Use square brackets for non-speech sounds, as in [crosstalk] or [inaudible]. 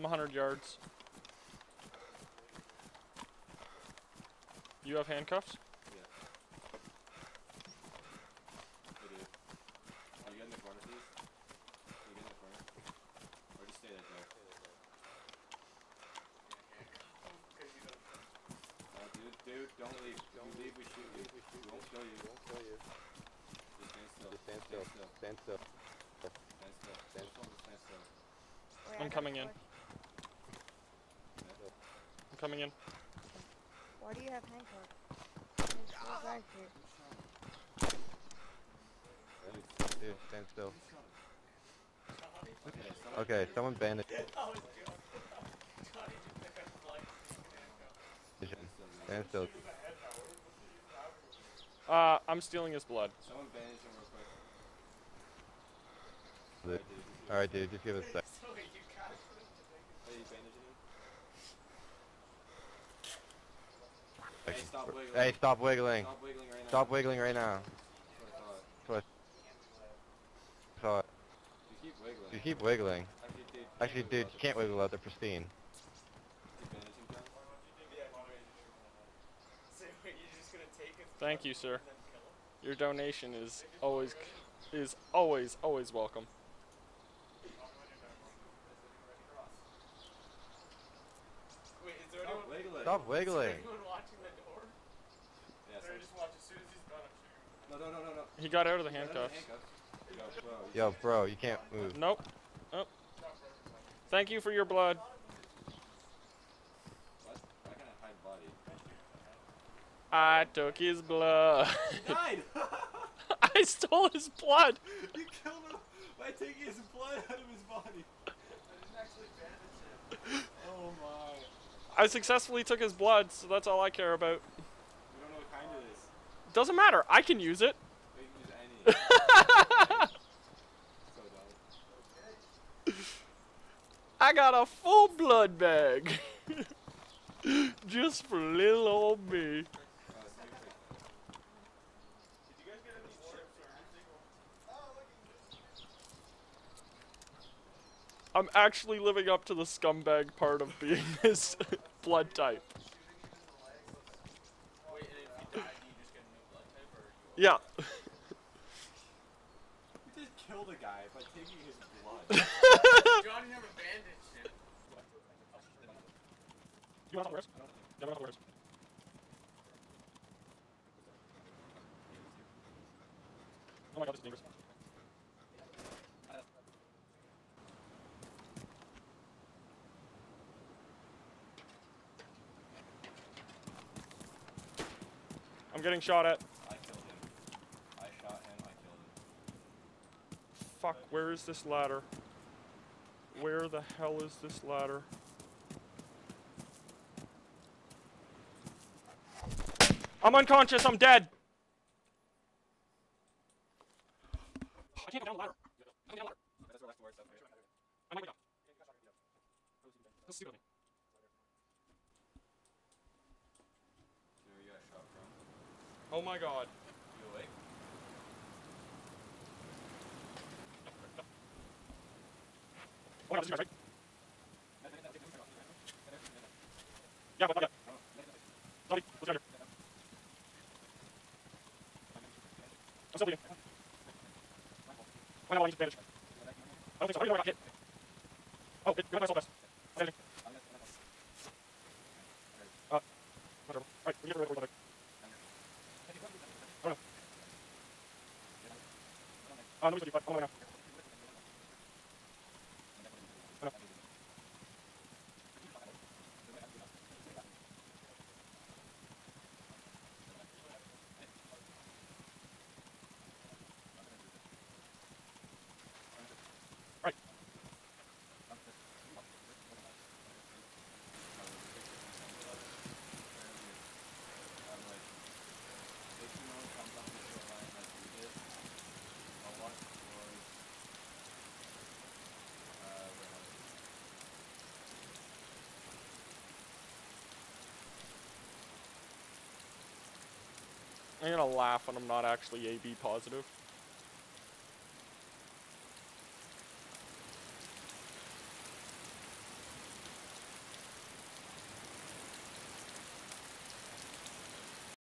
I'm 100 yards. You have handcuffs? Yeah. I do. Are you get in the corner, please? Can you get in the corner? Or just stay right there. Dude, dude, don't leave. If you leave, we shoot you. We won't kill you. Just stand still. Just stand still. Stand still. Stand still. Stand still. Stand still. Wait, I'm coming in. Torch. I'm coming in. Why do you have handcuffs? There's four. Dude, stand still. Okay, someone Okay, someone bandage. stand still. Stand. Uh, I'm stealing his blood. Someone bandage him real quick. Alright, dude, just give us a sec. Hey, you bandaging him? Hey, stop wiggling. Hey, stop wiggling. Stop wiggling right now. Stop wiggling right now. That's what I thought. So, You keep wiggling. you keep wiggling. Actually, dude. Actually, dude, you can't wiggle out. They're pristine. Keep bandaging John. Thank you, sir. Your donation is always is always always welcome. Wait, is Stop wiggling. Stop wiggling. anyone watching the door? Yeah, Or so- just watch as soon as he's done, I'm shooting. No, no, no, no, no. He got out of the Get under the handcuffs. Yo, bro. you Yo, bro, you can't move. Nope. Oh. Thank you for your blood. What? Why can't I? I took his blood. He died! [laughs] I stole his blood. you killed him by taking his blood out of his body. I didn't actually bandage him. Oh my. I successfully took his blood, so that's all I care about. We don't know what kind it is. Doesn't matter. I can use it. [laughs] I got a full blood bag. [laughs] Just for little old me. I'm actually living up to the scumbag part of being [laughs] this blood type. Wait, and if you die, do you just get a new blood type or you Yeah. You just killed a guy by taking his blood. [laughs] Johnny never bandaged him. You want to Yeah, I want Oh my god, this is dangerous. I'm getting shot at. I killed him. I shot him, I killed him. Fuck, where is this ladder? Where the hell is this ladder? I'm unconscious, I'm dead! I can't go down the ladder. I can't go down the ladder. That's where left works, I might go down. That's stupid of me. Where you got shot from? Oh my god. You awake? Oh this right? Yeah, but, yeah. Let's get out. I'm still bleeding. Why not? I need to bandage. I don't think so. I don't even know I got hit. Oh, good. Good. My soul vest. I'm. Uh. Alright, we of it. I don't know. Uh, let me see. Now. I'm gonna laugh when I'm not actually AB positive.